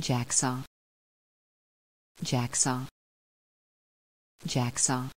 Jacksaw. Jacksaw. Jacksaw.